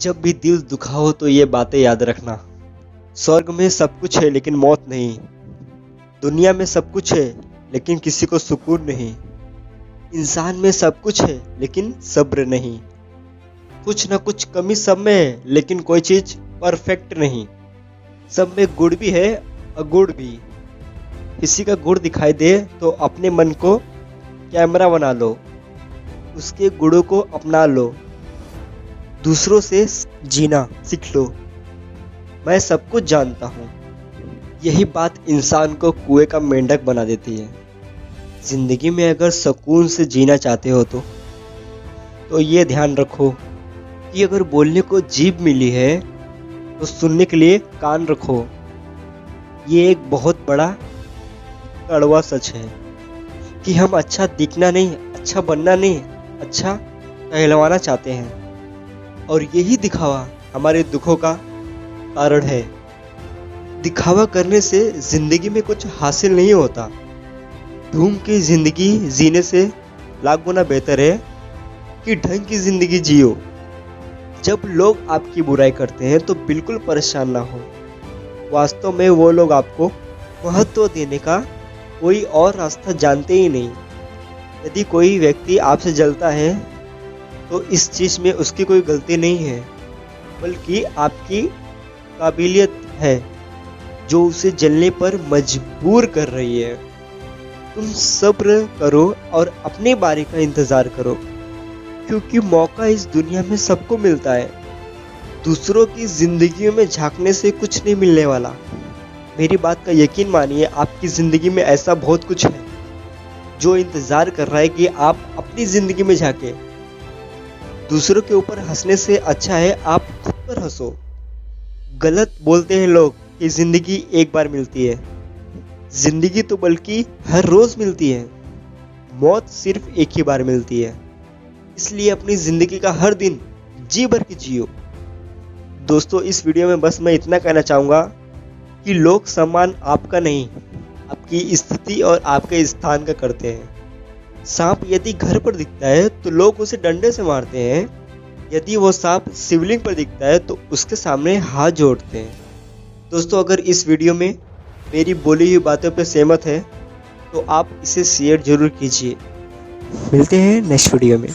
जब भी दिल दुखा हो तो ये बातें याद रखना। स्वर्ग में सब कुछ है लेकिन मौत नहीं। दुनिया में सब कुछ है लेकिन किसी को सुकून नहीं। इंसान में सब कुछ है लेकिन सब्र नहीं। कुछ ना कुछ कमी सब में है लेकिन कोई चीज़ परफेक्ट नहीं। सब में गुड़ भी है और गुड़ भी। किसी का गुड़ दिखाई दे तो अपने मन को कैमरा बना लो। उसके गुड़ों को अपना लो। दूसरों से जीना सीख लो। मैं सब कुछ जानता हूँ। यही बात इंसान को कुएँ का मेंढक बना देती है। ज़िंदगी में अगर सुकून से जीना चाहते हो तो तो ये ध्यान रखो कि अगर बोलने को जीभ मिली है तो सुनने के लिए कान रखो। ये एक बहुत बड़ा कड़वा सच है कि हम अच्छा दिखना नहीं अच्छा बनना नहीं अच्छा कहलवाना चाहते हैं। और यही दिखावा हमारे दुखों का कारण है। दिखावा करने से ज़िंदगी में कुछ हासिल नहीं होता। धूम की ज़िंदगी जीने से लाख गुना बेहतर है कि ढंग की ज़िंदगी जियो। जब लोग आपकी बुराई करते हैं तो बिल्कुल परेशान ना हो। वास्तव में वो लोग आपको महत्व देने का कोई और रास्ता जानते ही नहीं। यदि कोई व्यक्ति आपसे जलता है तो इस चीज़ में उसकी कोई गलती नहीं है, बल्कि आपकी काबिलियत है, जो उसे जलने पर मजबूर कर रही है। तुम सब्र करो और अपने बारे का इंतज़ार करो, क्योंकि मौका इस दुनिया में सबको मिलता है। दूसरों की जिंदगियों में झांकने से कुछ नहीं मिलने वाला। मेरी बात का यकीन मानिए, आपकी ज़िंदगी में ऐसा बहुत कुछ है, जो इंतज़ार कर रहा है कि आप अपनी ज़िंदगी में झाके। दूसरों के ऊपर हंसने से अच्छा है, आप खुद पर हंसो। गलत बोलते हैं लोग कि ज़िंदगी एक बार मिलती है। ज़िंदगी तो बल्कि हर रोज़ मिलती है। मौत सिर्फ़ एक ही बार मिलती है। इसलिए अपनी ज़िंदगी का हर दिन जी भर के जियो। दोस्तों, इस वीडियो में बस मैं इतना कहना चाहूँगा कि लोग सम्मान आपका नहीं, आपकी स्थिति और आपके स्थान का करते हैं। सांप यदि घर पर दिखता है तो लोग उसे डंडे से मारते हैं। यदि वो सांप शिवलिंग पर दिखता है तो उसके सामने हाथ जोड़ते हैं। दोस्तों, अगर इस वीडियो में मेरी बोली हुई बातों पर सहमत है तो आप इसे शेयर ज़रूर कीजिए। मिलते हैं नेक्स्ट वीडियो में।